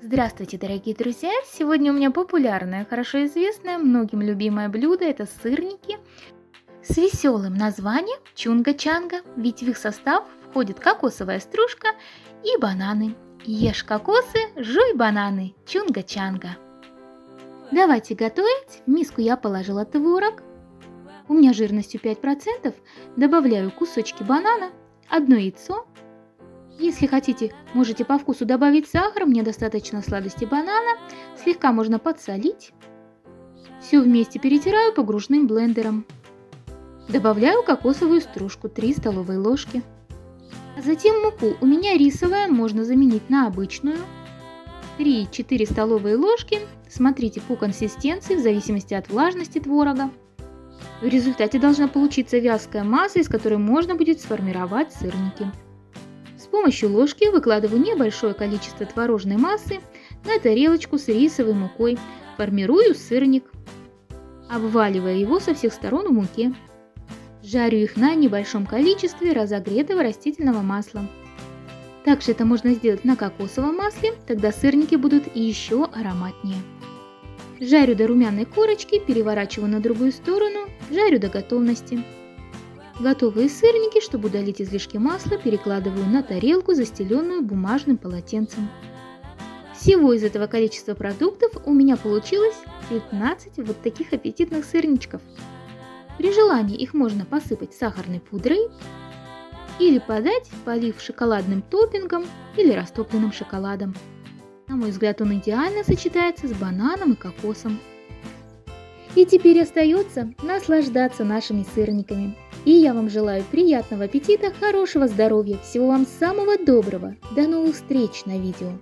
Здравствуйте, дорогие друзья! Сегодня у меня популярное, хорошо известное, многим любимое блюдо – это сырники с веселым названием чунга-чанга, ведь в их состав входит кокосовая стружка и бананы. Ешь кокосы, жуй бананы, чунга-чанга. Давайте готовить. В миску я положила творог. У меня жирностью 5%. Добавляю кусочки банана, одно яйцо, если хотите, можете по вкусу добавить сахар, мне достаточно сладости банана, слегка можно подсолить. Все вместе перетираю погружным блендером. Добавляю кокосовую стружку 3 столовые ложки. А затем муку, у меня рисовая, можно заменить на обычную. 3-4 столовые ложки, смотрите по консистенции в зависимости от влажности творога. В результате должна получиться вязкая масса, из которой можно будет сформировать сырники помощью ложки выкладываю небольшое количество творожной массы на тарелочку с рисовой мукой, формирую сырник, обваливая его со всех сторон в муке. Жарю их на небольшом количестве разогретого растительного масла. Также это можно сделать на кокосовом масле, тогда сырники будут еще ароматнее. Жарю до румяной корочки, переворачиваю на другую сторону, жарю до готовности. Готовые сырники, чтобы удалить излишки масла, перекладываю на тарелку, застеленную бумажным полотенцем. Всего из этого количества продуктов у меня получилось 15 вот таких аппетитных сырничков. При желании их можно посыпать сахарной пудрой или подать, полив шоколадным топпингом или растопленным шоколадом. На мой взгляд, он идеально сочетается с бананом и кокосом. И теперь остается наслаждаться нашими сырниками. И я вам желаю приятного аппетита, хорошего здоровья, всего вам самого доброго. До новых встреч на видео.